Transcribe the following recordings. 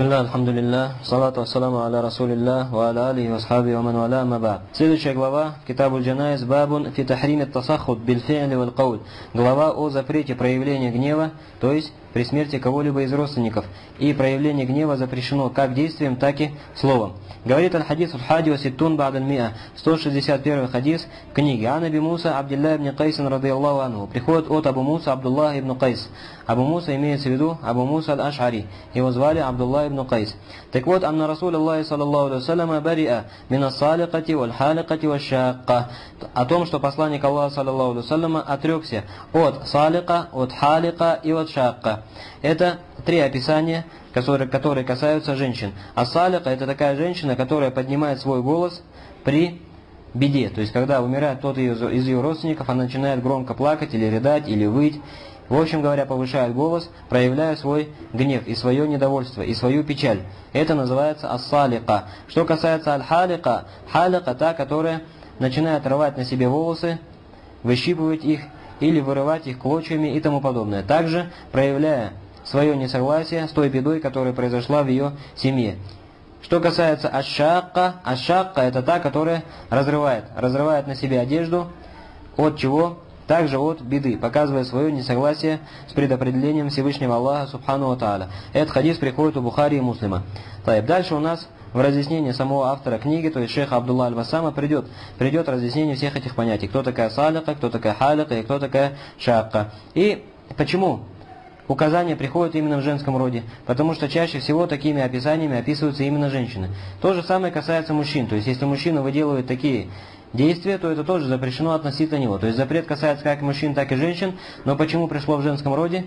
Бисмилля, алхамдулилля, салату ассаламу аля расулилля, ва аля алихи васхаби ва ман валя маба. Следующая глава, Китабу Джанайз, бабун фи тахриме тасахуд бил фи'ли вал кауль. Глава о запрете проявления гнева, то есть при смерти кого-либо из родственников. И проявление гнева запрещено как действием, так и словом. Говорит аль-хадис аль-хади васиттун бад аль-миа. 161 хадис книги. Ан Аби Муса Абдилла ибн Кайсан радиаллаху анху. Приходит от Абу Муса Абдуллах ибн Кайс. Абу Муса имеется в виду Абу Муса аль-Аш'ари. Его звали Абдуллах ибн Кайс. Так вот, анна Расул Аллахи саллаллаху алейhi вассаляма бариа мин ас-саликати валь халикати валь шакка. О том, что посланник Аллаха саллаллаху вассаляма отрекся от салика, от халика и от шакка. Это три описания которые, которые касаются женщин. А салика это такая женщина, которая поднимает свой голос при беде. То есть, когда умирает из, из ее родственников, она начинает громко плакать или рыдать, или выть. В общем говоря, повышает голос, проявляя свой гнев и свое недовольство, и свою печаль. Это называется ассалика. Что касается аль-халика, халика та, которая начинает рвать на себе волосы, выщипывать их или вырывать их клочьями и тому подобное. Также проявляя свое несогласие с той бедой, которая произошла в ее семье. Что касается ашакка, ашакка это та, которая разрывает, разрывает на себе одежду, от чего? Также от беды, показывая свое несогласие с предопределением Всевышнего Аллаха Субхану Тааля. Этот хадис приходит у Бухари и Муслима. Дальше у нас в разъяснении самого автора книги, то есть шейха Абдулла Аль-Васама, придет, придет разъяснение всех этих понятий. Кто такая салика, кто такая халика и кто такая шакка. И почему указания приходят именно в женском роде, потому что чаще всего такими описаниями описываются именно женщины. То же самое касается мужчин, то есть если мужчина выделывает такие действия, то это тоже запрещено относительно него. То есть запрет касается как мужчин, так и женщин, но почему пришло в женском роде?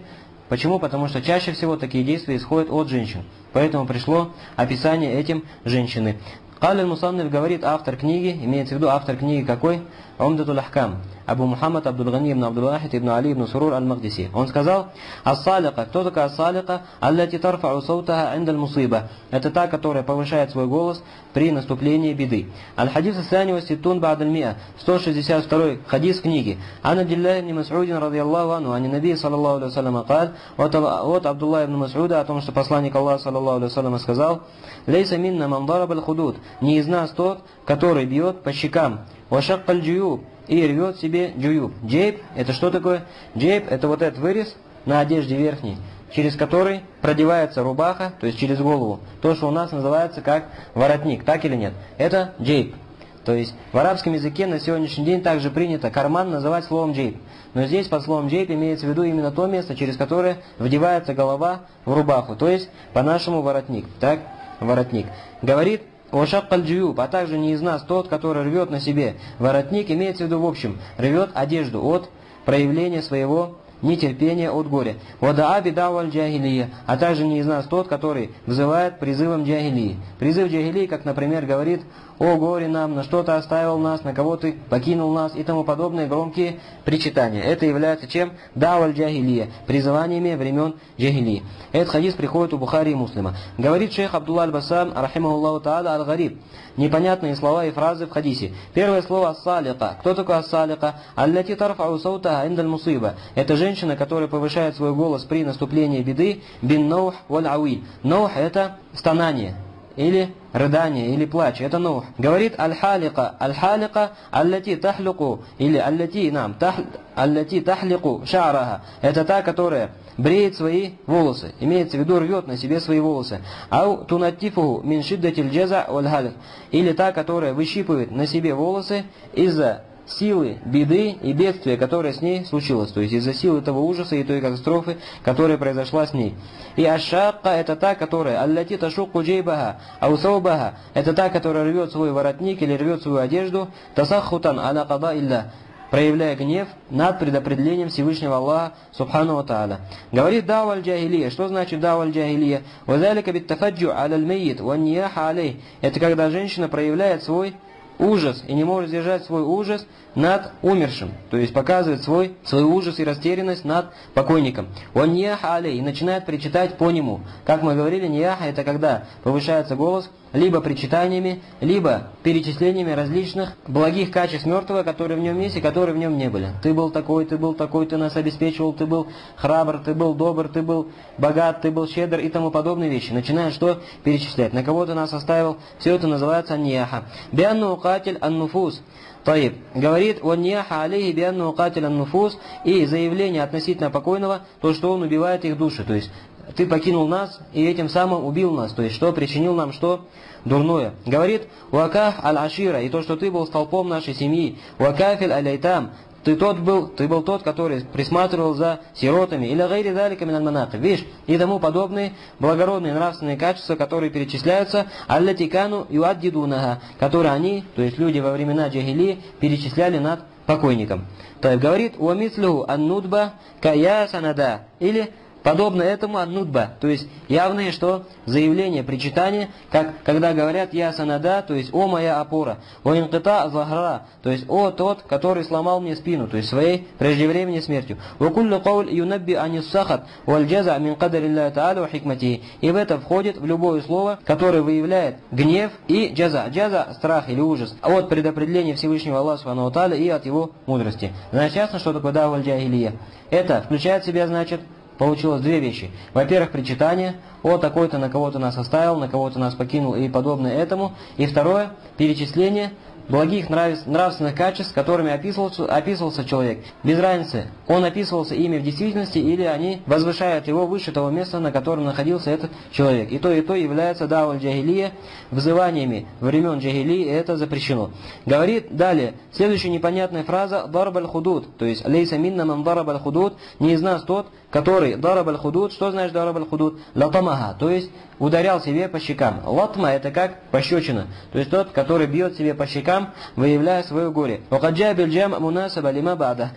Почему? Потому что чаще всего такие действия исходят от женщин. Поэтому пришло описание этим женщины. Калин Мусанниф говорит автор книги, имеется в виду автор книги какой? Умдатул Ахкам. Абу Мухаммад Абдул-Гани ибн Абдул-Вахид ибн Али ибн Сурур аль-Магдиси. Он сказал, «Ас-салика». Кто такая ас-салика? «Аллати тарфау саутаха индаль мусиба». Это та, которая повышает свой голос при наступлении беды. Аль-хадис ас-сани васиттун ба'даль миа. 162 хадис книги. Ан Абдилlah ибн Мас'удин радиаллаху анhu, ани Наби саллаллаху алейhi вассалям кал, от Абдулла ибн Мас'уда о том, что посланник Аллаха саллаллаху алейhi вассалям сказал, «Лейса минна ман дарабаль худуд». Не из нас тот, который бьет по щекам. «Вашаккаль джуюб» и рвет себе джуюб. Джейб – это что такое? Джейб – это вот этот вырез на одежде верхней, через который продевается рубаха, то есть через голову. То, что у нас называется как воротник, так или нет? Это джейб. То есть в арабском языке на сегодняшний день также принято карман называть словом джейб. Но здесь под словом джейб имеется в виду именно то место, через которое вдевается голова в рубаху, то есть по-нашему воротник. Так, воротник. Говорит Ошаккаль джиюб, а также не из нас тот, который рвет на себе воротник, имеется в виду в общем, рвет одежду от проявления своего нетерпения от горя. Вадааби даваль джахилия, а также не из нас тот, который вызывает призывом джахилии. Призыв джахилии, как, например, говорит «О горе нам, на что ты оставил нас, на кого ты покинул нас» и тому подобные громкие причитания. Это является чем? Даваль джахилия, призываниями времен джахилии. Этот хадис приходит у Бухари и Муслима. Говорит шейх Абдулла Аль-Басам, рахимахуллаху та'ала, аль-гариб. Непонятные слова и фразы в хадисе. Первое слово «ассалика». Кто такой ассалика? «Аллати тарфау саутаха индаль мусиба». Это женщина, которая повышает свой голос при наступлении беды. «Бин ноух валь ауи». Ноух – это стонание или рыдание, или плач. Это нух. Говорит аль-халика. Аль-халика аллати тахлику, или аллати, нам, тах, аллати тахлику ша'раха. Это та, которая бреет свои волосы. Имеется в виду, рвет на себе свои волосы. Ау тунатифу мин шиддатиль джаза валь Или та, которая выщипывает на себе волосы из-за силы беды и бедствия, которое с ней случилось, то есть из-за силы того ужаса и той катастрофы, которая произошла с ней. И ашакка это та, которая аллати ташуку джейбаха, аусаубаха, это та, которая рвет свой воротник или рвет свою одежду, тасахутан ана када илля, проявляя гнев над предопределением Всевышнего Аллаха Субхану Тааля. Говорит даваль джахилия. Что значит даваль джахилия? Вазалика биттафаджу аляль мейит ваннияха алей. Это когда женщина проявляет свой ужас и не может сдержать свой ужас над умершим, то есть показывает свой, свой ужас и растерянность над покойником. Он нияха алей и начинает причитать по нему. Как мы говорили, нияха это когда повышается голос либо причитаниями, либо перечислениями различных благих качеств мертвого, которые в нем есть и которые в нем не были. Ты был такой, ты был такой, ты нас обеспечивал, ты был храбр, ты был добр, ты был богат, ты был щедр и тому подобные вещи. Начиная что? Перечислять. На кого ты нас оставил? Все это называется нияха. Бианну укатель аннуфус. Таиб. Говорит, он нияха алейхи бианну укатель аннуфус и заявление относительно покойного, то, что он убивает их души. То есть ты покинул нас и этим самым убил нас. То есть, что причинил нам что? Дурное. Говорит, «Уакаф аль-ашира» и то, что ты был столпом нашей семьи. «Уакафиль аль-айтам» ты тот был, ты был тот, который присматривал за сиротами, или гайри далика миналь манакиб, видишь, и тому подобные благородные нравственные качества, которые перечисляются, аллатикану юаддидунага, которые они, то есть люди во времена джахили, перечисляли над покойником. То есть говорит, уамислю аннудба кая санада, или Подобно этому аннудба, то есть явные что? Заявление, причитание, как когда говорят «я санада», то есть «о моя опора», «о инкита захара», то есть «о тот, который сломал мне спину», то есть своей преждевременной смертью. «Вакуллю кауль юнабби анис сахат, валь джаза мин кадар та'аля хикматихи». И в это входит в любое слово, которое выявляет гнев и джаза. Джаза – страх или ужас от предопределения Всевышнего Аллаха и от его мудрости. Значит, ясно, что такое даваль джахилия. Это включает в себя, значит, получилось две вещи. Во-первых, причитание, о, такой-то на кого-то нас оставил, на кого-то нас покинул и подобное этому. И второе, перечисление благих нравственных качеств, которыми описывался, описывался человек. Без разницы, он описывался ими в действительности или они возвышают его выше того места, на котором находился этот человек. И то, и то является даваль джагилия, взываниями времен джагилии, это запрещено. Говорит далее, следующая непонятная фраза «дарбаль худуд», то есть «лейса минна ман дарабаль худуд», не из нас тот, который дарабаль худуд, что значит дарабаль худуд? Латамаха, то есть ударял себе по щекам. Латма это как пощечина, то есть тот, который бьет себе по щекам, выявляя свое горе.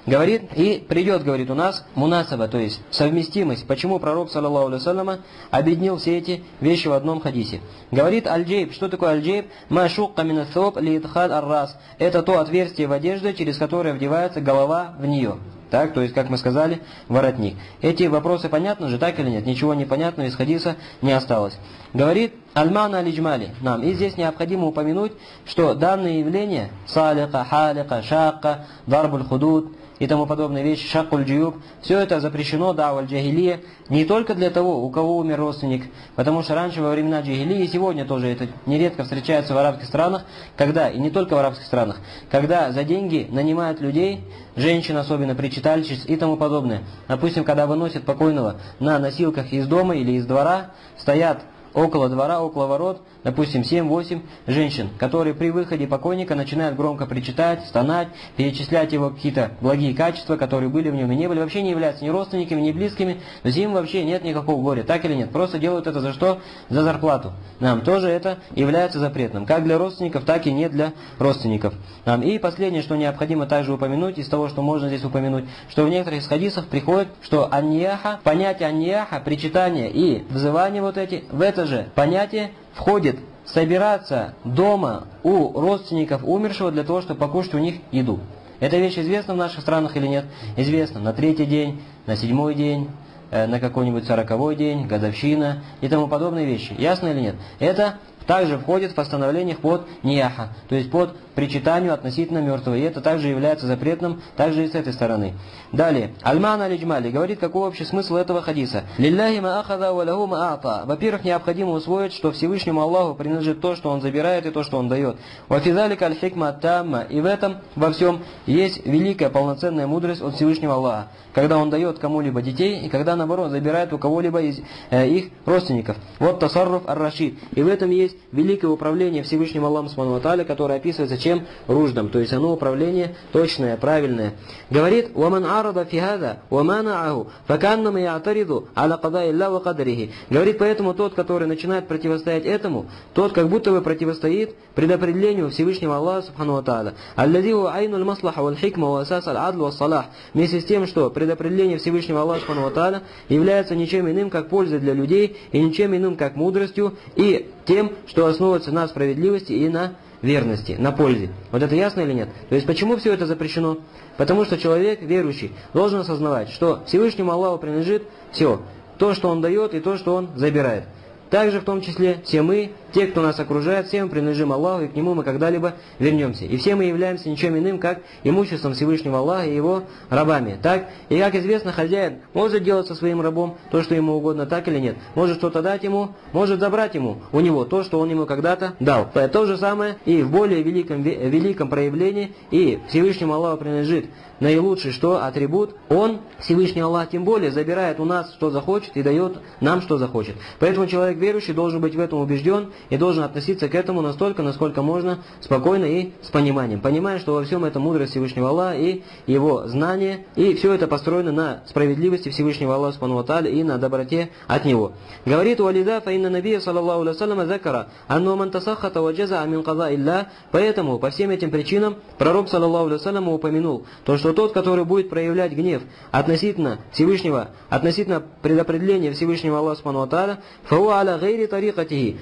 Говорит, и придет, говорит у нас, мунасаба, то есть совместимость. Почему пророк, саллаллаху алейhi объединил все эти вещи в одном хадисе? Говорит аль-джейб, что такое аль-джейб? Машук минаthоб литхад ар-рас. Это то отверстие в одежде, через которое вдевается голова в нее. Так, то есть, как мы сказали, воротник. Эти вопросы понятны же, так или нет? Ничего непонятного хадиса не осталось. Говорит Альмана Алиджмали нам. И здесь необходимо упомянуть, что данные явления, салика, халика, шакка, дарбуль худуд, и тому подобные вещи, шакуль джиюб, все это запрещено, да, валь джагилия, не только для того, у кого умер родственник, потому что раньше во времена джагилии, и сегодня тоже это нередко встречается в арабских странах, когда, и не только в арабских странах, когда за деньги нанимают людей, женщин особенно, причитальщиц и тому подобное. Допустим, когда выносят покойного на носилках из дома или из двора, стоят около двора, около ворот, допустим, 7-8 женщин, которые при выходе покойника начинают громко причитать, стонать, перечислять его какие-то благие качества, которые были в нем и не были, вообще не являются ни родственниками, ни близкими, то есть им вообще нет никакого горя, так или нет, просто делают это за что? За зарплату. Нам тоже это является запретным, как для родственников, так и не для родственников. Нам. И последнее, что необходимо также упомянуть, из того, что можно здесь упомянуть, что в некоторых хадисах приходит, что аньяха, понятие аньяха, причитание и взывание вот эти, в это же понятие входит собираться дома у родственников умершего для того, чтобы покушать у них еду. Эта вещь известна в наших странах или нет? Известно. На третий день, на седьмой день, э, на какой-нибудь сороковой день, годовщина и тому подобные вещи. Ясно или нет? Это также входит в постановлениях под нияха, то есть под причитанию относительно мертвого. И это также является запретным, также и с этой стороны. Далее. Альман алиджмали говорит, какой общий смысл этого хадиса. Лилляхи ма ахада ва лаху ма аата. Во-первых, необходимо усвоить, что Всевышнему Аллаху принадлежит то, что Он забирает и то, что Он дает. Вафизалика аль-хикма тамма. И в этом, во всем, есть великая полноценная мудрость от Всевышнего Аллаха. Когда Он дает кому-либо детей, и когда, наоборот, забирает у кого-либо из э, их родственников. Вот тасарруф ар-рашид. И в этом есть великое управление Всевышним Аллахом Субхану которое описывается чем? Руждом. То есть оно управление точное, правильное. Говорит, «Ваман арада фихада, ваманааху, факаннама яатариду, аля када илля ва кадарихи». Говорит, поэтому тот, который начинает противостоять этому, тот как будто бы противостоит предопределению Всевышнего Аллаха Субхану Ата'аля. Аллазиву айну аль-маслаха валь хикма ва асас аль-адл ва салах. Вместе с тем, что предопределение Всевышнего Аллаха Субхану Ата'аля является ничем иным, как пользой для людей, и ничем иным, как мудростью, и тем, что основывается на справедливости и на верности, на пользе. Вот это ясно или нет? То есть почему все это запрещено? Потому что человек, верующий, должен осознавать, что Всевышнему Аллаху принадлежит все. То, что Он дает и то, что Он забирает. Также в том числе все мы, те, кто нас окружает, все мы принадлежим Аллаху, и к Нему мы когда-либо вернемся. И все мы являемся ничем иным, как имуществом Всевышнего Аллаха и Его рабами. Так? И как известно, хозяин может делать со своим рабом то, что ему угодно, так или нет. Может что-то дать ему, может забрать ему у него то, что он ему когда-то дал. То же самое и в более великом, великом проявлении, и Всевышнему Аллаху принадлежит наилучший что? Атрибут. Он, Всевышний Аллах, тем более забирает у нас, что захочет, и дает нам, что захочет. Поэтому человек верующий должен быть в этом убежден и должен относиться к этому настолько, насколько можно, спокойно и с пониманием. Понимая, что во всем этом мудрость Всевышнего Аллаха и его знание, и все это построено на справедливости Всевышнего Аллаха Субхану и на доброте от него. Говорит Уалида, фаинна набия, саллаллаху алейhi закара, анну ман тасахата ваджаза амин каза илля, поэтому по всем этим причинам пророк, саллаллаху алейhi упомянул то, что тот, который будет проявлять гнев относительно Всевышнего, относительно предопределения Всевышнего Аллаха Субхану Тааля, фау аля гейри тарикатихи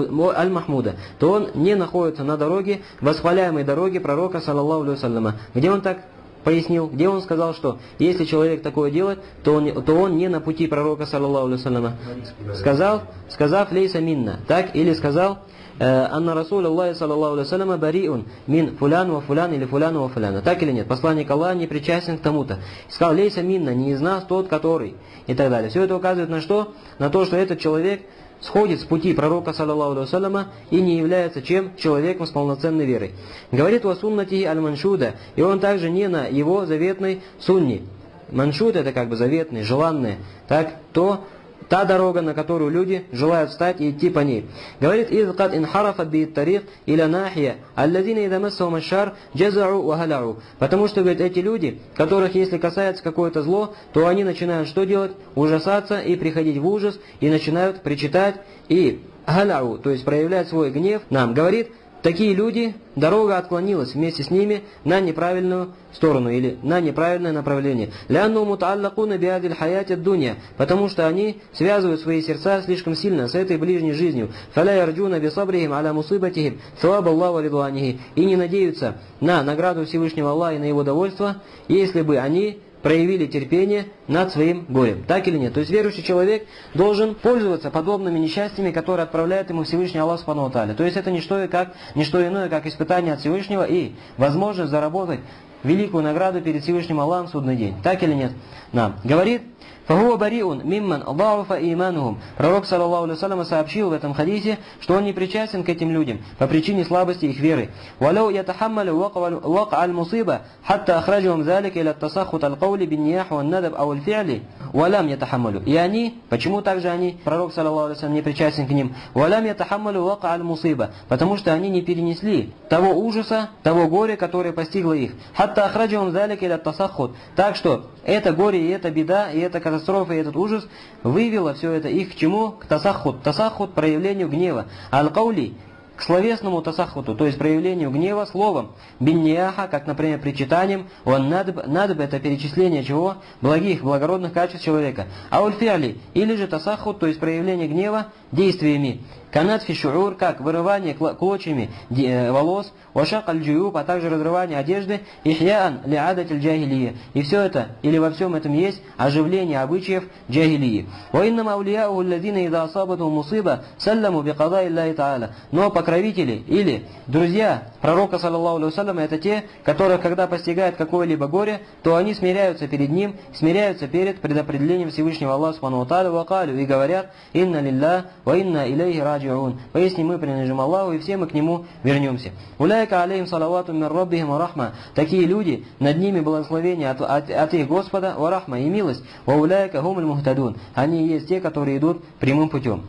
аль-махмуда, то он не находится на дороге, восхваляемой дороге пророка, саллаллаху алейhi где он так пояснил, где он сказал, что если человек такое делает, то он, то он не на пути пророка, саллаллаху алейhi Сказал, сказав лейса минна, так, или сказал, Анна Расул Аллахи саллаллаху алейhi бариун мин фулян ва фулян или фулян ва фуляна. Так или нет? Посланник Аллаха не причастен к тому-то. Сказал, лейса минна, не из нас тот, который. И так далее. Все это указывает на что? На то, что этот человек сходит с пути пророка, саллаллаху алейhi и не является чем? Человеком с полноценной верой. Говорит о суннати аль-маншуда, и он также не на его заветной сунне. Маншуд это как бы заветный, желанный. Так, то та дорога, на которую люди желают встать и идти по ней. Говорит, «Из кад инхарафат би тарих иля нахия, аллазина ида массахум ашар, джазау ва Потому что, говорит, эти люди, которых если касается какое-то зло, то они начинают что делать? Ужасаться и приходить в ужас, и начинают причитать и галяу, то есть проявлять свой гнев нам. Говорит, Такие люди, дорога отклонилась вместе с ними на неправильную сторону или на неправильное направление. Лянну муталлакуна биадиль дуня, потому что они связывают свои сердца слишком сильно с этой ближней жизнью. Фаля ярджуна бисабрихим аля мусыбатихим, саваб Аллаху ридуанихи, и не надеются на награду Всевышнего Аллаха и на его довольство, если бы они проявили терпение над своим горем. Так или нет? То есть верующий человек должен пользоваться подобными несчастьями, которые отправляет ему Всевышний Аллах Субхану То есть это не что, как, не что иное, как испытание от Всевышнего и возможность заработать великую награду перед Всевышним Аллахом в судный день. Так или нет? Нам. Говорит Фахуа бариун мимман да'уфа иманухум. Пророк, саллаллаху алейhi сообщил в этом хадисе, что он не причастен к этим людям по причине слабости их веры. Валяу ятахаммалю вака аль-мусиба, хатта ахраджухум залик иля тасахут аль-каули бин нияху ан-надаб ау аль-фи'ли, валям ятахаммалю. И они, почему также они, пророк, саллаллаху алейhi не причастен к ним, валям ятахаммалю вака аль-мусиба, потому что они не перенесли того ужаса, того горя, которое постигло их. Хатта ахраджухум залик иля тасахут. Так что это горе и эта беда, и эта катастрофа, и этот ужас вывело все это их к чему? К тасаххуд. Тасаххуд – проявлению гнева. Аль-каули к словесному тасахуту, то есть проявлению гнева словом, бинниаха, как, например, причитанием, он надб, надб это перечисление чего? Благих, благородных качеств человека. А ульфиали, или же тасахут, то есть проявление гнева действиями. Канат фишур, как вырывание клочьями э, волос, вашак аль а также разрывание одежды, ихьяан лиадат аль И все это, или во всем этом есть оживление обычаев джахилии. Ваиннама аулияу алладина ида асабату мусиба, салламу биqada Аллахи та'аля. Но покровители или друзья пророка, саллаллаху алейhi это те, которых, когда постигает какое-либо горе, то они смиряются перед ним, смиряются перед предопределением Всевышнего Аллаха, субхану и говорят, инна лилля, ва инна илейхи раджиун. Поясни, мы принадлежим Аллаху, и все мы к Нему вернемся. Уляйка алейхим салавату мир раббихим рахма. Такие люди, над ними благословение от, от, от их Господа, ва рахма и милость. Ва уляйка хумуль мухтадун. Они есть те, которые идут прямым путем.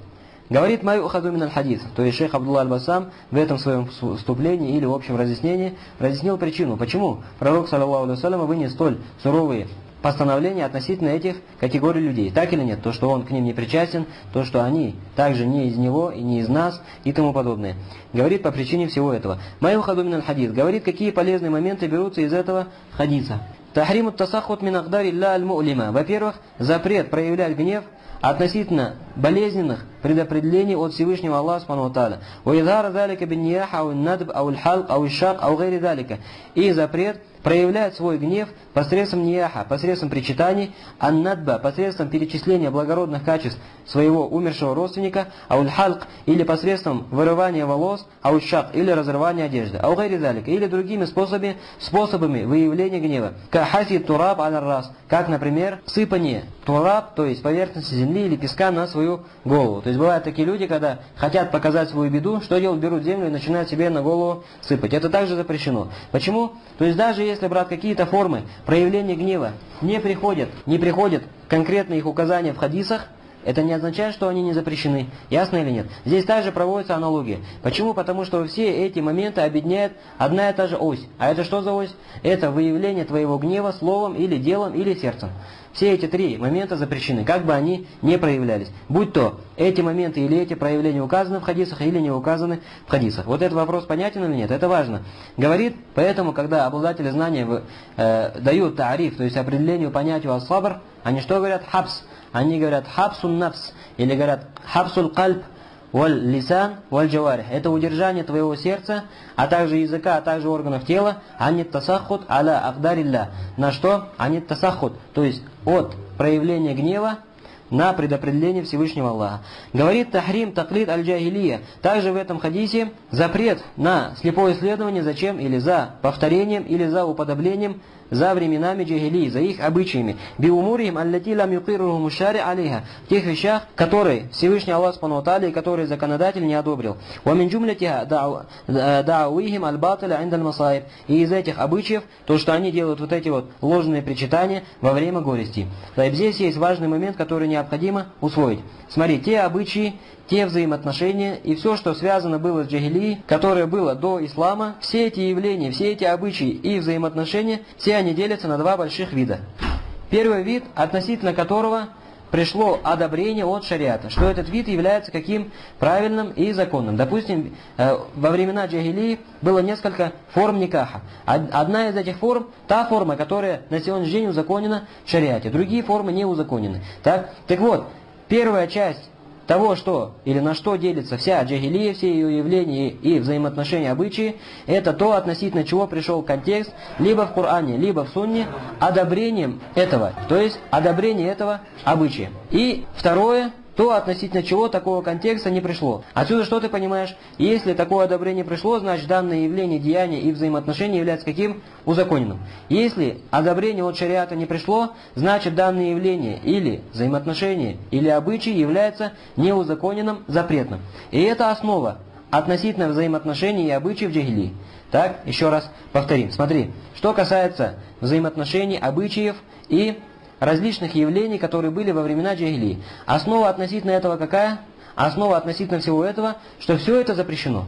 Говорит мою ухазумин аль-хадис, то есть шейх Абдулла аль-Басам в этом своем вступлении или в общем разъяснении разъяснил причину, почему пророк, саллаллаху алейhi вынес столь суровые постановления относительно этих категорий людей. Так или нет? То, что он к ним не причастен, то, что они также не из него и не из нас и тому подобное. Говорит по причине всего этого. Майю хадумин аль-хадис. Говорит, какие полезные моменты берутся из этого хадиса. Тахримут тасахут мин ахдари аль-мулима. Во-первых, запрет проявлять гнев относительно болезненных предопределений от Всевышнего Аллаха Субхану Тааля. وَإِذْهَارَ ذَلِكَ بِالنِّيَاحَ أو الندب أو الحلق أو الشاق أو غير ذلك. И запрет проявляет свой гнев посредством нияха, посредством причитаний, аннадба, посредством перечисления благородных качеств своего умершего родственника, аульхалк, или посредством вырывания волос, аульшак, или разрывания одежды, аугайридалик, или другими способами, способами выявления гнева, кахаси тураб аль-рас, как, например, сыпание тураб, то есть поверхности земли или песка на свою голову. То есть бывают такие люди, когда хотят показать свою беду, что делают, берут землю и начинают себе на голову сыпать. Это также запрещено. Почему? То есть даже если, брат, какие-то формы проявления гнева не приходят, не приходят конкретные их указания в хадисах, это не означает, что они не запрещены. Ясно или нет? Здесь также проводится аналогия. Почему? Потому что все эти моменты объединяет одна и та же ось. А это что за ось? Это выявление твоего гнева словом или делом или сердцем. Все эти три момента запрещены, как бы они не проявлялись. Будь то эти моменты или эти проявления указаны в хадисах или не указаны в хадисах. Вот этот вопрос понятен или нет? Это важно. Говорит, поэтому, когда обладатели знания э, дают тариф, то есть определению понятию ас-сабр, они что говорят? Хабс. Они говорят хабсун нафс, или говорят хабсул кальб, Валь лисан, валь джаварих. Это удержание твоего сердца, а также языка, а также органов тела. Анит тасаххут аля ахдарилля. На что? Анит тасаххут. То есть от проявления гнева на предопределение Всевышнего Аллаха. Говорит Тахрим Таклид Аль-Джахилия. Также в этом хадисе запрет на слепое исследование зачем или за повторением или за уподоблением за временами джагилии, за их обычаями. Биумурихим аллати лам юкирухум шари алейха. В тех вещах, которые Всевышний Аллах Субхану которые законодатель не одобрил. Ва мин джумлятиха дауихим аль-батиля индаль масаиб. И из этих обычаев, то, что они делают вот эти вот ложные причитания во время горести. Здесь есть важный момент, который необходимо усвоить. Смотри, те обычаи, те взаимоотношения и все, что связано было с джагилией, которое было до ислама, все эти явления, все эти обычаи и взаимоотношения, все они делятся на два больших вида. Первый вид, относительно которого пришло одобрение от шариата, что этот вид является каким правильным и законным. Допустим, э, во времена джагилии было несколько форм никаха. Одна из этих форм, та форма, которая на сегодняшний день узаконена в шариате. Другие формы не узаконены. Так, так вот, первая часть того, что или на что делится вся джагилия, все ее явления и взаимоотношения обычаи, это то, относительно чего пришел контекст, либо в Коране, либо в Сунне, одобрением этого, то есть одобрение этого обычая. И второе, то относительно чего такого контекста не пришло. Отсюда что ты понимаешь? Если такое одобрение пришло, значит данное явление, деяние и взаимоотношение является каким? Узаконенным. Если одобрение от шариата не пришло, значит данное явление или взаимоотношение или обычай является неузаконенным, запретным. И это основа относительно взаимоотношений и обычаев джагили. Так, еще раз повторим. Смотри, что касается взаимоотношений, обычаев и различных явлений, которые были во времена джагилии. Основа относительно этого какая? Основа относительно всего этого, что все это запрещено.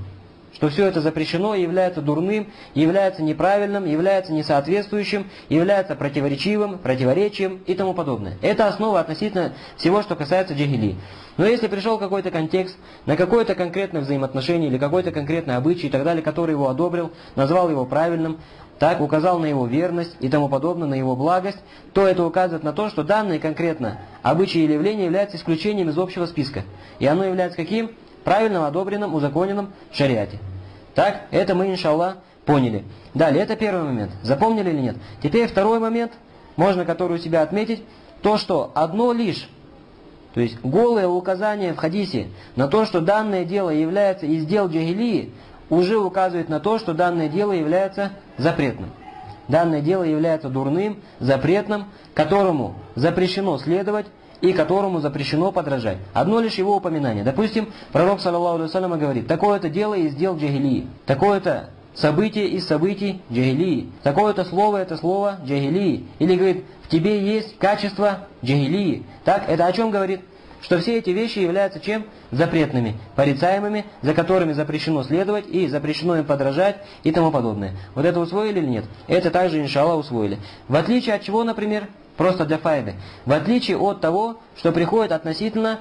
Что все это запрещено, является дурным, является неправильным, является несоответствующим, является противоречивым, противоречием и тому подобное. Это основа относительно всего, что касается джагилии. Но если пришел какой-то контекст на какое-то конкретное взаимоотношение или какой-то конкретный обычай и так далее, который его одобрил, назвал его правильным, так указал на его верность и тому подобное, на его благость, то это указывает на то, что данное конкретно обычаи или явление является исключением из общего списка. И оно является каким? Правильным, одобренным, узаконенным в шариате. Так, это мы, иншаллах, поняли. Далее, это первый момент. Запомнили или нет? Теперь второй момент, можно который у себя отметить, то, что одно лишь, то есть голое указание в хадисе на то, что данное дело является из дел джагилии, уже указывает на то, что данное дело является запретным. Данное дело является дурным, запретным, которому запрещено следовать и которому запрещено подражать. Одно лишь его упоминание. Допустим, пророк, саллаллаху говорит, такое-то дело из дел джагилии, такое-то событие из событий джагилии, такое-то слово это слово джагилии. Или говорит, в тебе есть качество джагилии. Так, это о чем говорит? Что все эти вещи являются чем? Запретными, порицаемыми, за которыми запрещено следовать и запрещено им подражать и тому подобное. Вот это усвоили или нет? Это также, иншаллах, усвоили. В отличие от чего, например? Просто для файды. В отличие от того, что приходит относительно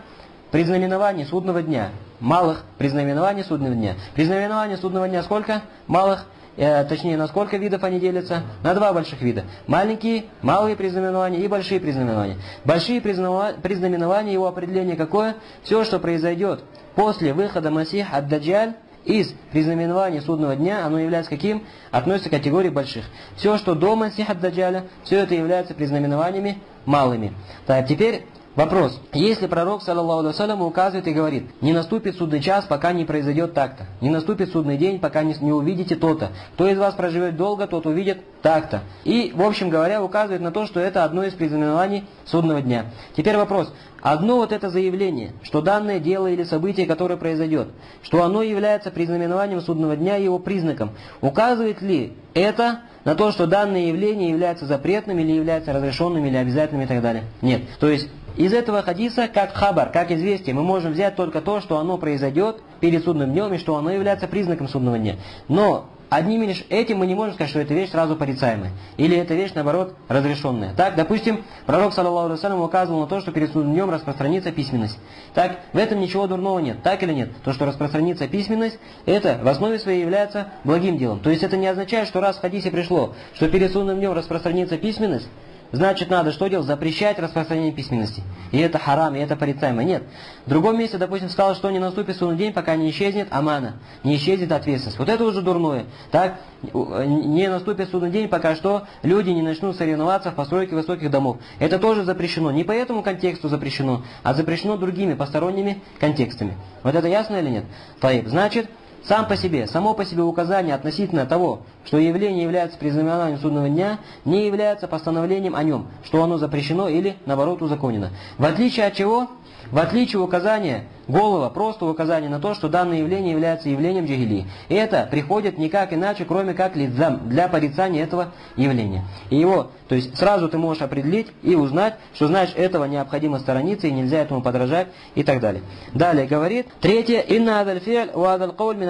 признаменований судного дня. Малых признаменований судного дня. Признаменование судного дня сколько? Малых э, точнее, на сколько видов они делятся? На два больших вида. Маленькие, малые признаменования и большие признаменования. Большие признаменования, его определение какое? Все, что произойдет после выхода Масих от Даджаль, из признаменования судного дня, оно является каким? Относится к категории больших. Все, что до Масиха Даджаля, все это является признаменованиями малыми. Так, теперь Вопрос. Если пророк, саллаллаху алейhi указывает и говорит, не наступит судный час, пока не произойдет так-то. Не наступит судный день, пока не, не увидите то-то. Кто из вас проживет долго, тот увидит так-то. И, в общем говоря, указывает на то, что это одно из признаменований судного дня. Теперь вопрос. Одно вот это заявление, что данное дело или событие, которое произойдет, что оно является признаменованием судного дня и его признаком, указывает ли это на то, что данное явление является запретным или является разрешенным или обязательным и так далее? Нет. То есть из этого хадиса, как хабар, как известие, мы можем взять только то, что оно произойдет перед судным днем и что оно является признаком судного дня. Но одним лишь этим мы не можем сказать, что эта вещь сразу порицаемая. Или эта вещь, наоборот, разрешенная. Так, допустим, пророк, саллаллаху указывал на то, что перед судным днем распространится письменность. Так, в этом ничего дурного нет. Так или нет? То, что распространится письменность, это в основе своей является благим делом. То есть это не означает, что раз в хадисе пришло, что перед судным днем распространится письменность, Значит, надо что делать? Запрещать распространение письменности. И это харам, и это порицаемо. Нет. В другом месте, допустим, сказал, что не наступит судный день, пока не исчезнет амана, не исчезнет ответственность. Вот это уже дурное. Так, не наступит судный день, пока что люди не начнут соревноваться в постройке высоких домов. Это тоже запрещено. Не по этому контексту запрещено, а запрещено другими посторонними контекстами. Вот это ясно или нет? Таиб. Значит, сам по себе, само по себе указание относительно того, что явление является признаменованием судного дня, не является постановлением о нем, что оно запрещено или, наоборот, узаконено. В отличие от чего? В отличие указания голова, просто указание на то, что данное явление является явлением джагили. И это приходит никак иначе, кроме как лидзам, для порицания этого явления. И его, то есть сразу ты можешь определить и узнать, что знаешь, этого необходимо сторониться и нельзя этому подражать и так далее. Далее говорит, третье, инна адаль фиаль ва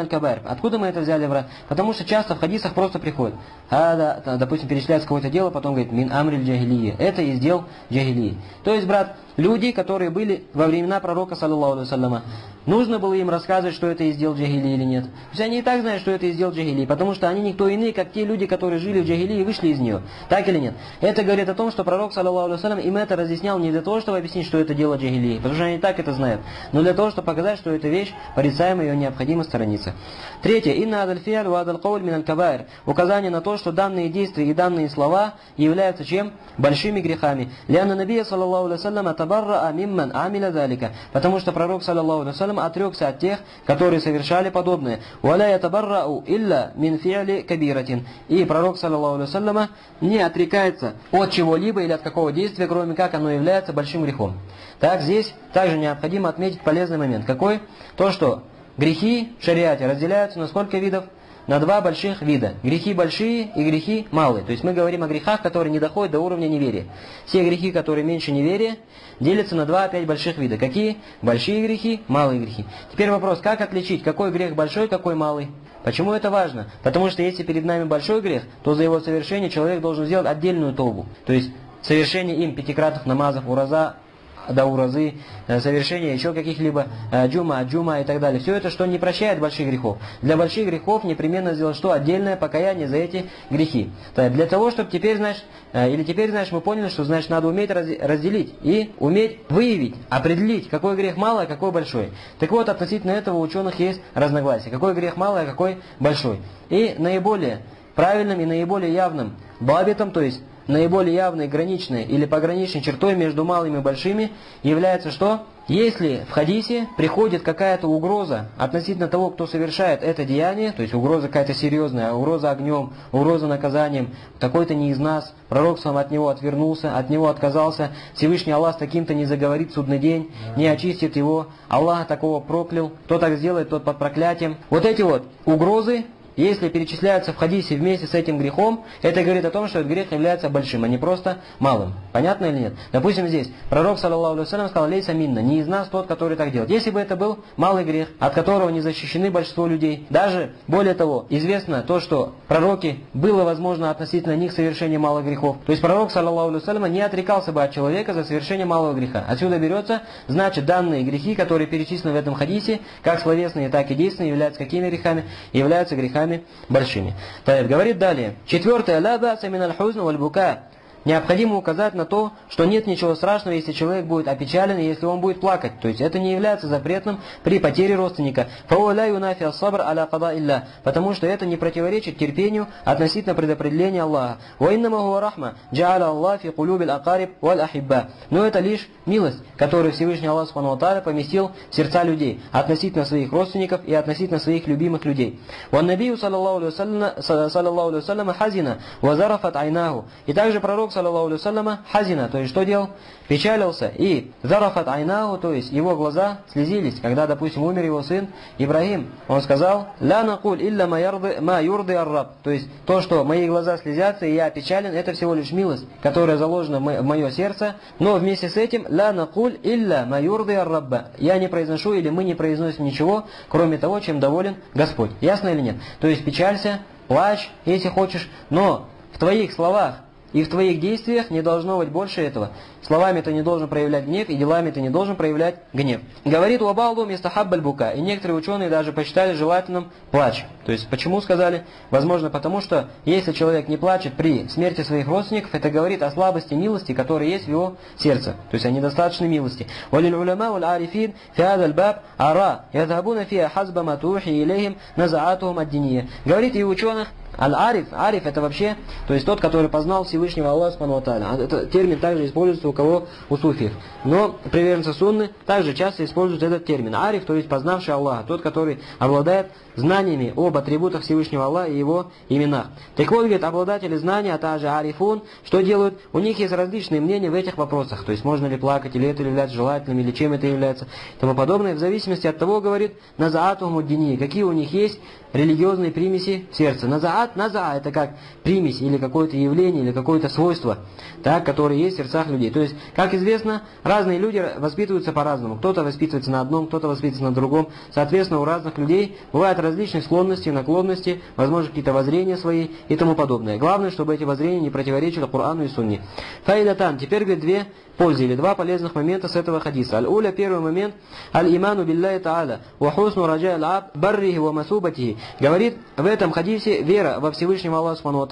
кабар. Откуда мы это взяли, брат? Потому что часто в хадисах просто приходит. Ада, допустим, перечисляется какое-то дело, потом говорит, мин амриль джагилия. Это из дел джагилии. То есть, брат, люди, которые были во времена пророка, саллаллаху алейhi нужно было им рассказывать, что это издел джагили или нет. То есть они и так знают, что это издел джагили, потому что они никто иные, как те люди, которые жили в джагили и вышли из нее. Так или нет? Это говорит о том, что пророк, саллаллаху алейhi им это разъяснял не для того, чтобы объяснить, что это дело джагили, потому что они и так это знают, но для того, чтобы показать, что эта вещь порицаемая, ее необходимо сторониться. Третье. Инна адаль фиаль ва адаль кауль мин. Указание на то, что данные действия и данные слова являются чем? Большими грехами. Ляна набия, саллаллаху алейhi атабарра мимман амиля залика. Потому что пророк, саллаллаху алейhi отрекся от тех, которые совершали подобное. Валя ятабаррау илля мин фиали кабиратин. И пророк, саллаллаху алейhi не отрекается от чего-либо или от какого действия, кроме как оно является большим грехом. Так, здесь также необходимо отметить полезный момент. Какой? То, что Грехи в шариате разделяются на сколько видов? На два больших вида. Грехи большие и грехи малые. То есть мы говорим о грехах, которые не доходят до уровня неверия. Все грехи, которые меньше неверия, делятся на два опять больших вида. Какие? Большие грехи, малые грехи. Теперь вопрос, как отличить, какой грех большой, какой малый? Почему это важно? Потому что если перед нами большой грех, то за его совершение человек должен сделать отдельную толбу. То есть совершение им пятикратных намазов, ураза, дауразы, э, совершение еще каких-либо э, джума, джума и так далее. Все это, что не прощает больших грехов. Для больших грехов непременно сделать что? Отдельное покаяние за эти грехи. Для того, чтобы теперь, знаешь, э, или теперь, знаешь, мы поняли, что, знаешь, надо уметь разделить и уметь выявить, определить, какой грех малый, а какой большой. Так вот, относительно этого у ученых есть разногласия. Какой грех малый, а какой большой. И наиболее правильным и наиболее явным бабитом, то есть наиболее явной граничной или пограничной чертой между малыми и большими является что? Если в хадисе приходит какая-то угроза относительно того, кто совершает это деяние, то есть угроза какая-то серьезная, угроза огнем, угроза наказанием, какой-то не из нас, пророк сам от него отвернулся, от него отказался, Всевышний Аллах с таким-то не заговорит судный день, не очистит его, Аллах такого проклял, кто так сделает, тот под проклятием. Вот эти вот угрозы если перечисляются в хадисе вместе с этим грехом, это говорит о том, что этот грех является большим, а не просто малым. Понятно или нет? Допустим, здесь пророк, саллаллаху алейhi сказал, лейса минна, не из нас тот, который так делает. Если бы это был малый грех, от которого не защищены большинство людей, даже, более того, известно то, что пророки, было возможно относительно них совершение малых грехов. То есть пророк, саллаллаху алейhi не отрекался бы от человека за совершение малого греха. Отсюда берется, значит, данные грехи, которые перечислены в этом хадисе, как словесные, так и действенные, являются какими грехами? Являются грехами грехами большими. Так, говорит далее. Четвертое. Ла баса мин аль-хузн валь-бука. Необходимо указать на то, что нет ничего страшного, если человек будет опечален и если он будет плакать. То есть это не является запретным при потере родственника. Потому что это не противоречит терпению относительно предопределения Аллаха. Но это лишь милость, которую Всевышний Аллах Субхану поместил в сердца людей относительно своих родственников и относительно своих любимых людей. И также пророк пророк, саллаллаху алейhi хазина, то есть что делал? Печалился. И зарафат айнаху, то есть его глаза слезились, когда, допустим, умер его сын Ибрагим. Он сказал, ля накуль илля ма юрды арраб. То есть то, что мои глаза слезятся и я печален, это всего лишь милость, которая заложена в мое сердце. Но вместе с этим, ля накуль илля ма юрды аррабба. Я не произношу или мы не произносим ничего, кроме того, чем доволен Господь. Ясно или нет? То есть печалься, плачь, если хочешь, но в твоих словах и в твоих действиях не должно быть больше этого. Словами ты не должен проявлять гнев, и делами ты не должен проявлять гнев. Говорит Уабалду вместо Бука. И некоторые ученые даже посчитали желательным плач. То есть, почему сказали? Возможно, потому что, если человек не плачет при смерти своих родственников, это говорит о слабости милости, которая есть в его сердце. То есть, о недостаточной милости. Валил уляма валь арифин фиадаль баб ара ядхабуна фия хазба матухи илейхим назаатухум аддиния. Говорит и ученых, Аль-Ариф, Ариф это вообще, то есть тот, который познал Всевышнего Аллаха Субхану Это термин также используется у кого? У суфиев. Но приверженцы сунны также часто используют этот термин. Ариф, то есть познавший Аллаха, тот, который обладает знаниями об атрибутах Всевышнего Аллаха и его именах. Так вот, говорит, обладатели знания, а также арифун, что делают? У них есть различные мнения в этих вопросах. То есть можно ли плакать, или это является желательным, или чем это является, и тому подобное. В зависимости от того, говорит, назаату муддини, какие у них есть религиозные примеси в сердце. Назаат, наза, это как примесь, или какое-то явление, или какое-то свойство, так, которое есть в сердцах людей. То есть, как известно, разные люди воспитываются по-разному. Кто-то воспитывается на одном, кто-то воспитывается на другом. Соответственно, у разных людей бывают различные склонности, наклонности, возможно, какие-то воззрения свои и тому подобное. Главное, чтобы эти воззрения не противоречили Корану и Сунне. Фаидатан. Теперь, говорит, две пользы или два полезных момента с этого хадиса. Аль-Уля, первый момент, аль-иману билляй та'аля, ва хусну раджа аль-аб, баррихи ва масубатихи. Говорит в этом хадисе вера во Всевышнего Аллаха Субхану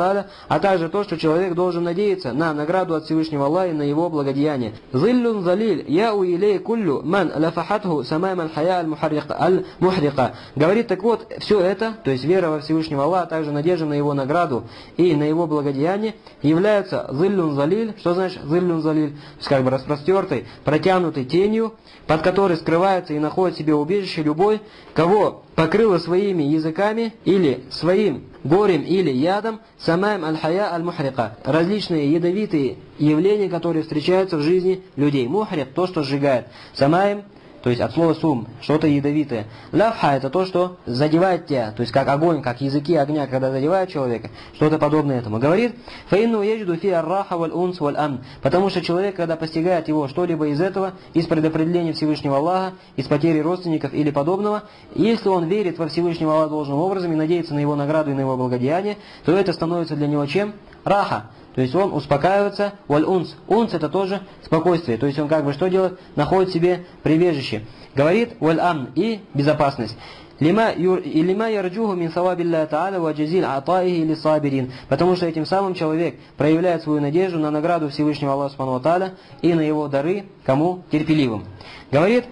а также то, что человек должен надеяться на награду от Всевышнего Аллаха и на его благодеяние. Зиллун залиль, яу илей куллю ман лафахатху самайм аль-хая аль-мухрика. Говорит, так вот, все это, то есть вера во Всевышнего Аллаха, а также надежда на его награду и на его благодеяние, являются зиллун залиль. Что значит зиллун залиль? Как бы распростертой, протянутой тенью, под которой скрывается и находит себе убежище любой, кого покрыло своими языками или своим горем или ядом самаем аль-хая аль-мухрика. Различные ядовитые явления, которые встречаются в жизни людей. Мухрик – то, что сжигает. Самаем то есть от слова сум, что-то ядовитое. Лавха это то, что задевает тебя, то есть как огонь, как языки огня, когда задевают человека, что-то подобное этому. Говорит, фаинну ежду фи арраха валь унс валь ам, потому что человек, когда постигает его что-либо из этого, из предопределения Всевышнего Аллаха, из потери родственников или подобного, если он верит во Всевышнего Аллаха должным образом и надеется на его награду и на его благодеяние, то это становится для него чем? Раха. То есть он успокаивается, валь унс. Унс это тоже спокойствие. То есть он как бы что делает? Находит себе прибежище. Говорит валь ам и безопасность. Лима ярджуху мин савабилля та'аля ва джазиль атаихи или сабирин. Потому что этим самым человек проявляет свою надежду на награду Всевышнего Аллаха Субхану Тааля и на его дары кому? Терпеливым. Говорит.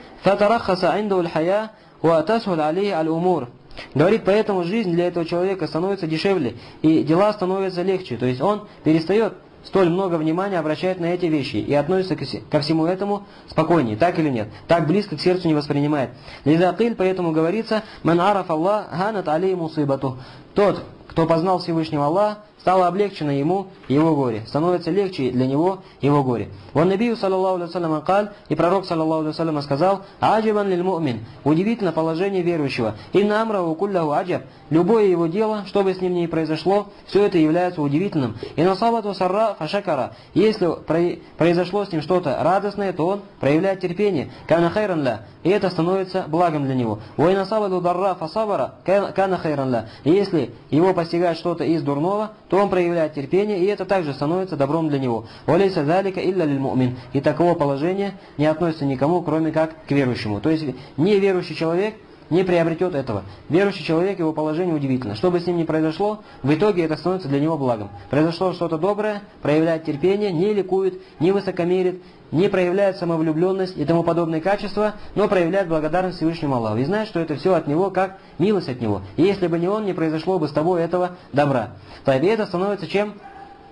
Говорит, поэтому жизнь для этого человека становится дешевле, и дела становятся легче. То есть он перестает столь много внимания обращать на эти вещи и относится ко всему этому спокойнее, так или нет. Так близко к сердцу не воспринимает. Лизакиль, поэтому говорится, «Ман араф Аллах ганат алей мусибату». Тот, кто познал Всевышнего Аллаха, стало облегчено ему его горе, становится легче для него его горе. Он Набию, саллаллаху алейhi каль, и пророк, саллаллаху алейhi сказал, «Аджибан лиль му'мин» – удивительно положение верующего. «Инна амраху кулляху аджаб» – любое его дело, что бы с ним ни произошло, все это является удивительным. «И насабату сарра фашакара» – если произошло с ним что-то радостное, то он проявляет терпение. «Кана хайран ля» – и это становится благом для него. «Вай насабату дарра фасабара» – «Кана хайран ля» – если его постигает что-то из дурного, то то он проявляет терпение, и это также становится добром для него. «Валейса залика илля лиль мумин». И такого положения не относится никому, кроме как к верующему. То есть неверующий человек не приобретет этого. Верующий человек, его положение удивительно. Что бы с ним ни произошло, в итоге это становится для него благом. Произошло что-то доброе, проявляет терпение, не ликует, не высокомерит, не проявляет самовлюбленность и тому подобные качества, но проявляет благодарность Всевышнему Аллаху. И знает, что это все от Него, как милость от Него. И если бы не Он, не произошло бы с тобой этого добра. И это становится чем?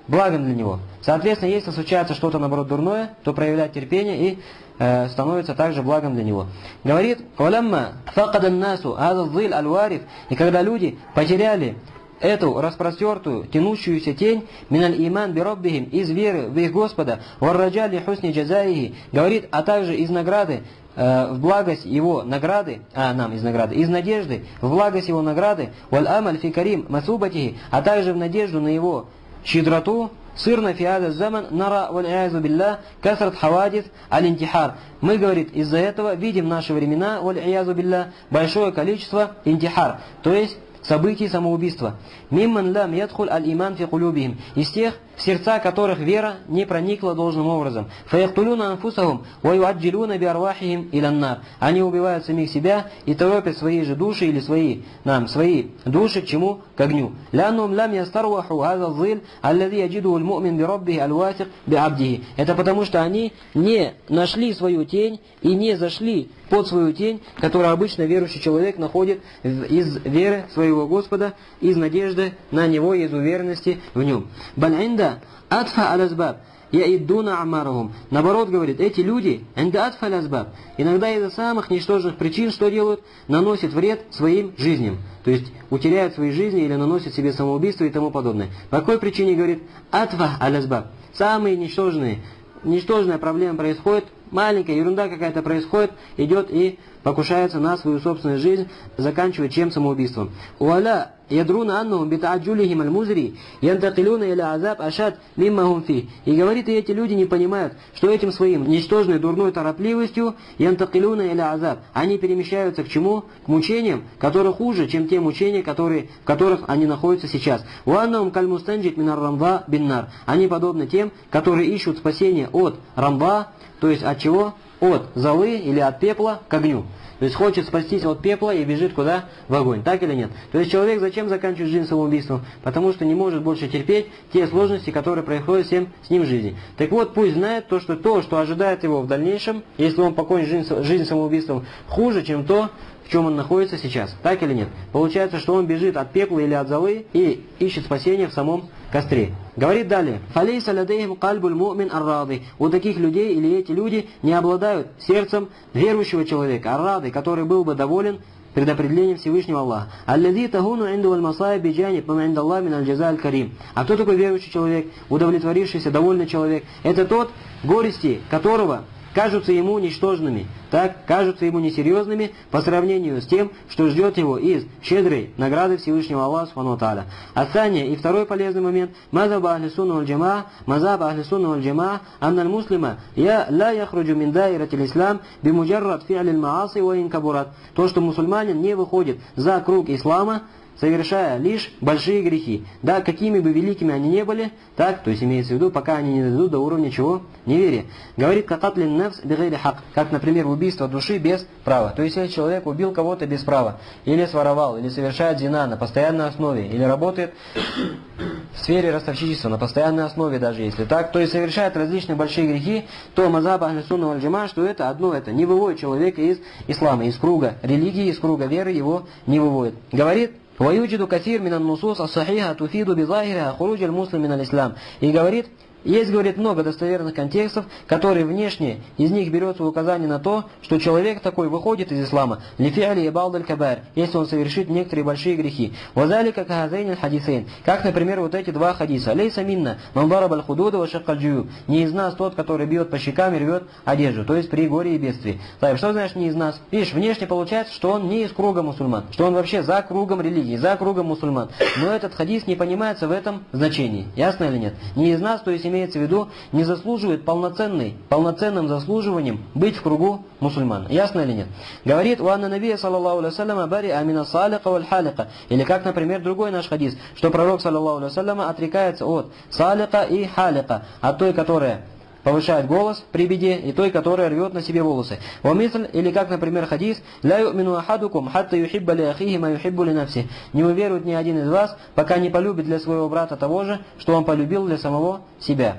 Благом для него. Соответственно, если случается что-то, наоборот, дурное, то проявляет терпение и э, становится также благом для него. Говорит, «Валямма факадан насу азаззиль аль И когда люди потеряли эту распростертую, тянущуюся тень, миналь иман бироббихим, из веры в их Господа, варраджали хусни джазаихи, говорит, а также из награды, э, в благость его награды, а нам из награды, из надежды, в благость его награды, валь амаль фи карим масубатихи, а также в надежду на его щедроту, Сырна фиада заман нара валь билля касрат хавадис аль Мы, говорит, из-за этого видим в наши времена, валь билля, большое количество интихар, то есть событий самоубийства. Мимман лам ядхуль аль-иман фи кулюбихим. Из тех, в сердца которых вера не проникла должным образом. Фаяктулюна анфусахум, ва юаджилюна биарвахихим иланнар. Они убивают самих себя и торопят свои же души или свои, нам, свои души к чему? К огню. Ляннум лам ястарваху хаза зил, аллади яджиду аль-му'мин бираббихи аль-васик биабдихи. Это потому, что они не нашли свою тень и не зашли под свою тень, которую обычно верующий человек находит из веры своего Господа, из надежды на Него, из уверенности в Нем. Бан'инда атфа алазбаб. Яиддуна амарахум. Наоборот, говорит, эти люди, энда атфа алазбаб. Иногда из-за самых ничтожных причин что делают? Наносят вред своим жизням. То есть утеряют свои жизни или наносят себе самоубийство и тому подобное. По какой причине, говорит, атфа алазбаб. Самые ничтожные, ничтожная проблема происходит, маленькая ерунда какая-то происходит, идет и покушается на свою собственную жизнь, заканчивая чем самоубийством. Уаля ядруна аннухум битааджулихим аль-музри янтакилуна иля азаб ашад мимма фи. И говорит, и эти люди не понимают, что этим своим ничтожной дурной торопливостью янтакилуна иля азаб. Они перемещаются к чему? К мучениям, которые хуже, чем те мучения, которые, в которых они находятся сейчас. Уаннахум кальмустанджит минар рамва биннар. Они подобны тем, которые ищут спасение от рамба, то есть от чего? От золы или от пепла к огню. То есть хочет спастись от пепла и бежит куда? В огонь. Так или нет? То есть человек зачем заканчивает жизнь самоубийством? Потому что не может больше терпеть те сложности, которые происходят всем с ним в жизни. Так вот, пусть знает то, что то, что ожидает его в дальнейшем, если он покончит жизнь, жизнь самоубийством, хуже, чем то, в чем он находится сейчас. Так или нет? Получается, что он бежит от пепла или от золы и ищет спасения в самом костре. Говорит далее, «Фалейса ладейхим кальбуль му'мин аррады». У таких людей или эти люди не обладают сердцем верующего человека, аррады, который был бы доволен предопределением Всевышнего Аллаха. «Аллади тагуну инду валь Аллах мин аль карим». А кто такой верующий человек, удовлетворившийся, довольный человек? Это тот, горести которого кажутся ему ничтожными, так кажутся ему несерьезными по сравнению с тем, что ждет его из щедрой награды Всевышнего Аллаха Субхану Тааля. Асания и второй полезный момент, мазаба ахли сунна валь джама, мазаба ахли сунна валь джама, анна муслима я ла яхруджу мин дайратил ислам бимуджаррат фи'алил мааси ва инкабурат. То, что мусульманин не выходит за круг ислама, совершая лишь большие грехи. Да, какими бы великими они не были, так, то есть имеется в виду, пока они не дойдут до уровня чего? Неверия. Говорит какатлин нефс бигайли хак, как, например, убийство души без права. То есть, если человек убил кого-то без права, или своровал, или совершает зина на постоянной основе, или работает в сфере ростовщичества на постоянной основе даже, если так, то есть совершает различные большие грехи, то мазаб ахлисунна вальджима, что это одно это, не выводит человека из ислама, из круга религии, из круга веры его не выводит. Говорит, ويوجد كثير من النصوص الصحيحة تفيد بظاهرها خروج المسلم من الإسلام. И говорит, есть, говорит, много достоверных контекстов, которые внешне, из них берется указание на то, что человек такой выходит из ислама, лифиали и балдаль кабар, если он совершит некоторые большие грехи. Вазали как газейн хадисейн, как, например, вот эти два хадиса. Лейса минна, мандараб аль худуда ва шаккальджию. Не из нас тот, который бьет по щекам и рвет одежду, то есть при горе и бедствии. Так, что значит не из нас? Видишь, внешне получается, что он не из круга мусульман, что он вообще за кругом религии, за кругом мусульман. Но этот хадис не понимается в этом значении. Ясно или нет? Не из нас, то есть имеется в виду, не заслуживает полноценный, полноценным заслуживанием быть в кругу мусульман. Ясно или нет? Говорит у Анна Набия, саллаллаху алейhi бари амина салика валь халика. Или как, например, другой наш хадис, что пророк, саллаллаху алейhi отрекается от салика и халика, от той, которая повышает голос при беде, и той, которая рвет на себе волосы. Вамисль, или как, например, хадис, «Ля ю'мину ахадукум, хатта юхибба ли ахихи ма юхиббу ли нафси». Не уверует ни один из вас, пока не полюбит для своего брата того же, что он полюбил для самого себя.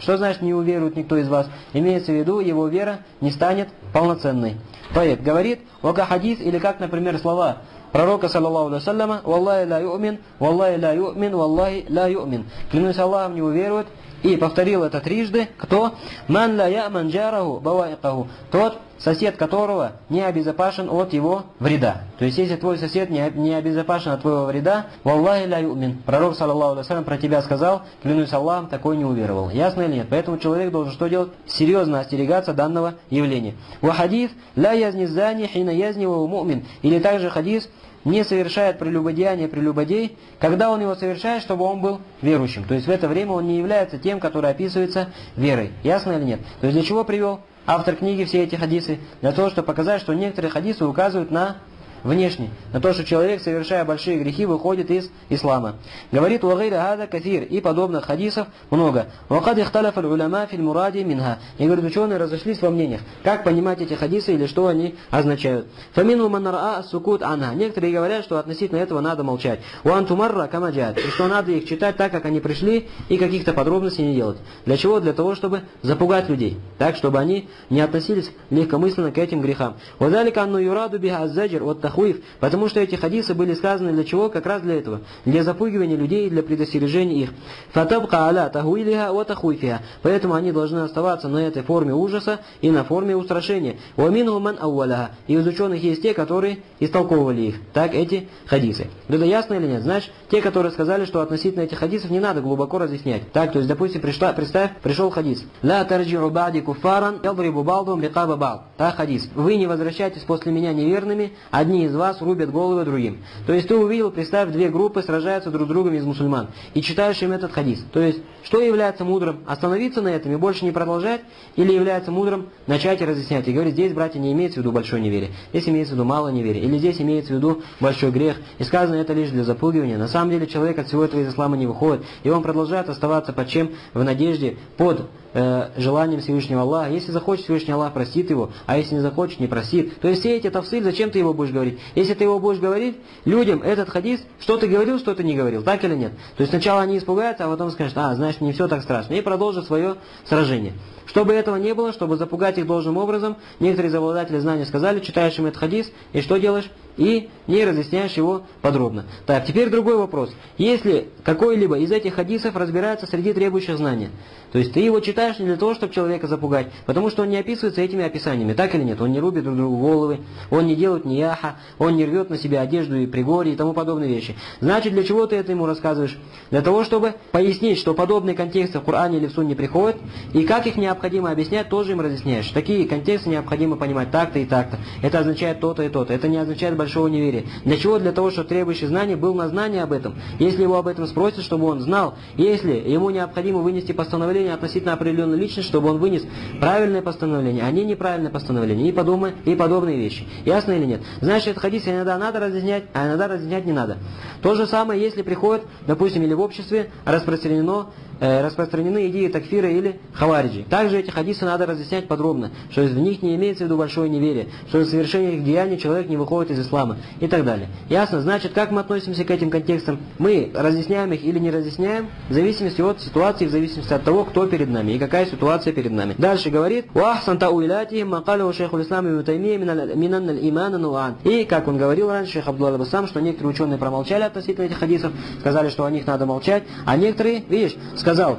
Что значит не уверует никто из вас? Имеется в виду, его вера не станет полноценной. Поэт говорит, ока хадис, или как, например, слова пророка, саллаллаху алейhi «Валлахи ла ю'мин, валлахи ла ю'мин, валлахи ла ю'мин». Клянусь Аллахом, не уверует, и повторил это трижды, кто? «Ман ла я'ман джараху баваикаху». Тот, сосед которого не обезопасен от его вреда. То есть, если твой сосед не, не обезопасен от твоего вреда, «Валлахи ля юмин». Пророк, саллаллаху алейhi про тебя сказал, клянусь Аллахом, такой не уверовал. Ясно или нет? Поэтому человек должен что делать? Серьезно остерегаться данного явления. Ва хадис «Ля язни зани хина язни мумин». Или также хадис не совершает прелюбодеяние прелюбодей, когда он его совершает, чтобы он был верующим. То есть в это время он не является тем, который описывается верой. Ясно или нет? То есть для чего привел автор книги все эти хадисы? Для того, чтобы показать, что некоторые хадисы указывают на внешне, на то, что человек, совершая большие грехи, выходит из ислама. Говорит «Вагайра хада кафир» и подобных хадисов много. «Вакад ихталяф уляма филь муради минха». И говорит, ученые разошлись во мнениях, как понимать эти хадисы или что они означают. «Фамину манараа сукут анха». Некоторые говорят, что относительно этого надо молчать. «Уан тумарра камаджат». И что надо их читать так, как они пришли, и каких-то подробностей не делать. Для чего? Для того, чтобы запугать людей. Так, чтобы они не относились легкомысленно к этим грехам. «Вадалика анну юраду биха аззаджир от тахуиф, потому что эти хадисы были сказаны для чего? Как раз для этого. Для запугивания людей для предостережения их. Фатабка аля тахуилиха wa тахуифиха. Поэтому они должны оставаться на этой форме ужаса и на форме устрашения. Уамину ман ауаляха. И из ученых есть те, которые истолковывали их. Так эти хадисы. Это ясно или нет? Значит, те, которые сказали, что относительно этих хадисов не надо глубоко разъяснять. Так, то есть, допустим, пришла, представь, пришел хадис. Ла тарджиу бади куфаран, ялдрибу балдум ликаба бал. Так, хадис. Вы не возвращайтесь после меня неверными, одни из вас рубят головы другим. То есть ты увидел, представь, две группы сражаются друг с другом из мусульман. И читаешь им этот хадис. То есть, что является мудрым? Остановиться на этом и больше не продолжать? Или является мудрым начать и разъяснять? И говорить, здесь, братья, не имеется в виду большой неверие. Здесь имеется в виду мало неверия. Или здесь имеется в виду большой грех. И сказано это лишь для запугивания. На самом деле человек от всего этого из ислама не выходит. И он продолжает оставаться под чем? В надежде, под э, желанием Всевышнего Аллаха. Если захочет, Всевышний Аллах простит его, а если не захочет, не простит. То есть все эти тавсиль, зачем ты его будешь говорить? Если ты его будешь говорить, людям этот хадис, что ты говорил, что ты не говорил, так или нет? То есть сначала они испугаются, а потом скажут, а, значит, не все так страшно. И продолжат свое сражение. Чтобы этого не было, чтобы запугать их должным образом, некоторые завладатели знания сказали, читаешь этот хадис, и что делаешь? И не разъясняешь его подробно. Так, теперь другой вопрос. Если какой-либо из этих хадисов разбирается среди требующих знания, то есть ты его читаешь не для того, чтобы человека запугать, потому что он не описывается этими описаниями, так или нет? Он не рубит друг другу головы, он не делает нияха, он не рвет на себя одежду и пригорье и тому подобные вещи. Значит, для чего ты это ему рассказываешь? Для того, чтобы пояснить, что подобные контексты в Коране или в Сунне приходят, и как их необходимо объяснять, тоже им разъясняешь. Такие контексты необходимо понимать так-то и так-то. Это означает то-то и то-то. Это не означает большого неверия. Для чего? Для того, чтобы требующий знания был на знании об этом. Если его об этом спросят, чтобы он знал. Если ему необходимо вынести постановление, относительно определенной личности, чтобы он вынес правильное постановление, а не неправильное постановление, и, подобные, и подобные вещи. Ясно или нет? Значит, этот хадис иногда надо разъяснять, а иногда разъяснять не надо. То же самое, если приходит, допустим, или в обществе распространено распространены идеи такфира или хавариджи. Также эти хадисы надо разъяснять подробно, что в них не имеется в виду большое неверие, что за совершение их деяний человек не выходит из ислама и так далее. Ясно? Значит, как мы относимся к этим контекстам? Мы разъясняем их или не разъясняем, в зависимости от ситуации, в зависимости от того, кто перед нами и какая ситуация перед нами. Дальше говорит, «Уахсан тауилятихим макалю шейху ислам и минан имана нуан». И, как он говорил раньше, шейх Абдулла сам, что некоторые ученые промолчали относительно этих хадисов, сказали, что о них надо молчать, а некоторые, видишь, сказал,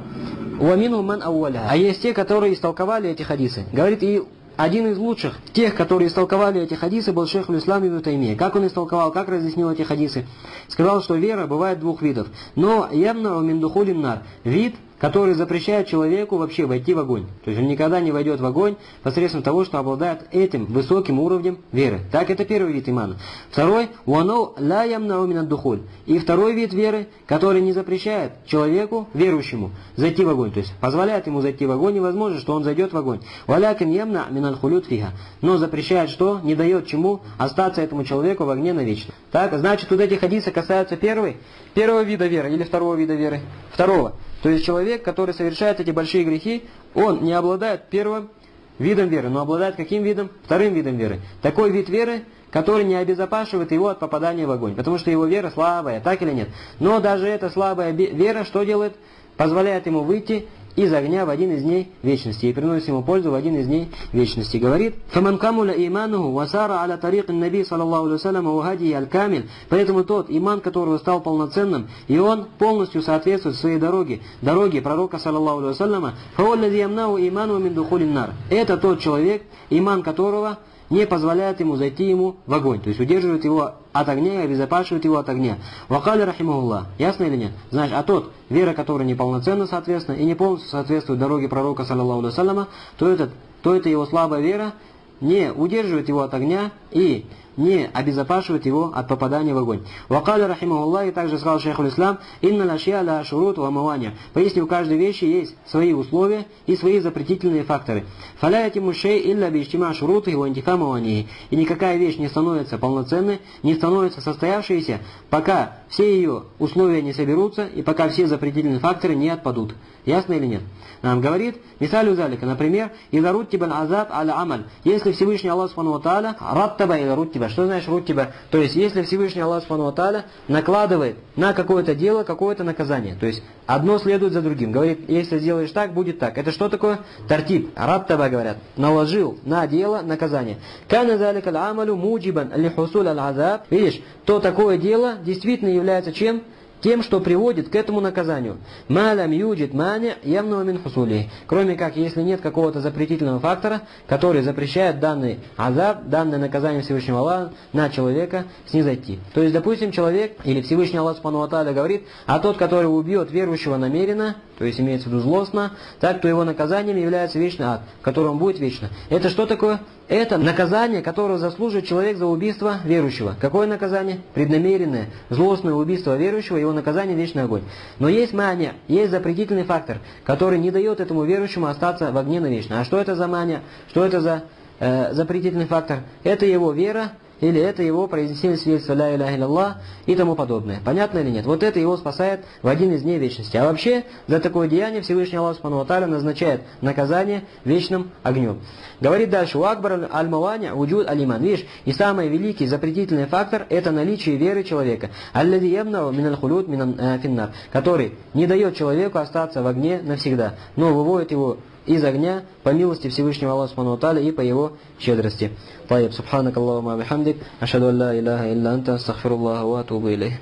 «Уамину ман ауаля». А есть те, которые истолковали эти хадисы. Говорит, и один из лучших, тех, которые истолковали эти хадисы, был шейх Ислам Ибн Таймия. Как он истолковал, как разъяснил эти хадисы? Сказал, что вера бывает двух видов. Но явно миндухулин нар. Вид который запрещает человеку вообще войти в огонь. То есть он никогда не войдет в огонь посредством того, что обладает этим высоким уровнем веры. Так это первый вид имана. Второй, уано ла ямна духуль. И второй вид веры, который не запрещает человеку, верующему, зайти в огонь. То есть позволяет ему зайти в огонь, невозможно, что он зайдет в огонь. Валякин ямна минан хулют фига. Но запрещает что? Не дает чему остаться этому человеку в огне навечно. Так, значит, вот эти хадисы касаются первой, первого вида веры или второго вида веры? Второго. То есть человек, который совершает эти большие грехи, он не обладает первым видом веры, но обладает каким видом? Вторым видом веры. Такой вид веры, который не обезопасивает его от попадания в огонь, потому что его вера слабая, так или нет. Но даже эта слабая вера что делает? Позволяет ему выйти из огня в один из дней вечности и приносит ему пользу в один из дней вечности. Говорит, «Фаман камуля имануху васара аля тарик наби саллаллаху алейсалям вахади аль-камиль». Поэтому тот иман, которого стал полноценным, и он полностью соответствует своей дороге, дороге пророка саллаллаху алейсаляма, «Фауаллади ямнау иману мин духулин нар». Это тот человек, иман которого – не позволяет ему зайти ему в огонь, то есть удерживает его от огня и обезопасивает его от огня. Вакали рахимахуллах. Ясно или нет? Знаешь, а тот, вера которая неполноценна, соответственно, и не полностью соответствует дороге пророка, саллаллаху алейhi то, этот, то это его слабая вера не удерживает его от огня и не обезопасивает его от попадания в огонь. Вакаля рахимахуллах, и также сказал шейх ислам, инна лашья ла шурут ва маваня. Поистине у каждой вещи есть свои условия и свои запретительные факторы. Фаля этим шей илля биштима шуруты ва антифа мавани. И никакая вещь не становится полноценной, не становится состоявшейся, пока все ее условия не соберутся и пока все запретительные факторы не отпадут. Ясно или нет? Нам говорит, мисалю залика, например, «Иза руттибан азаб аля амаль». Если Всевышний Аллах Субхану Тааля, раттаба или руттиба. Что значит руттиба? То есть, если Всевышний Аллах Субхану накладывает на какое-то дело какое-то наказание. То есть, одно следует за другим. Говорит, если сделаешь так, будет так. Это что такое? Тартиб. Раттаба говорят. Наложил на дело наказание. Кана залика амалю муджибан ли. Видишь, то такое дело действительно является чем? Тем, что приводит к этому наказанию. Малям юджит маня явного мин хусули. Кроме как, если нет какого-то запретительного фактора, который запрещает данный азаб, данное наказание Всевышнего Аллаха на человека снизойти. То есть, допустим, человек или Всевышний Аллах Субхану говорит, а тот, который убьет верующего намеренно, то есть имеется в виду злостно, так то его наказанием является вечный ад, он будет вечно. Это что такое? Это наказание, которое заслуживает человек за убийство верующего. Какое наказание? Преднамеренное, злостное убийство верующего, его наказание – вечный огонь. Но есть мания, есть запретительный фактор, который не дает этому верующему остаться в огне навечно. А что это за мания? Что это за э, запретительный фактор? Это его вера, или это его произнесение свидетельства «Ля Иляха Илlallah» и тому подобное. Понятно или нет? Вот это его спасает в один из дней вечности. А вообще, за такое деяние Всевышний Аллах Субхану назначает наказание вечным огнем. Говорит дальше, «У Акбар аль-Маваня уджуд алиман». Видишь, и самый великий запретительный фактор – это наличие веры человека. «Аллади ябнау минал хулют минан э, финнар», который не дает человеку остаться в огне навсегда, но выводит его из огня по милости Всевышнего Аллаха Субхану Таля и по его щедрости. Таиб, субханак Аллаху мабихамдик, ашаду ла илляха илля анта, астахфируллаху ва атубу илейх.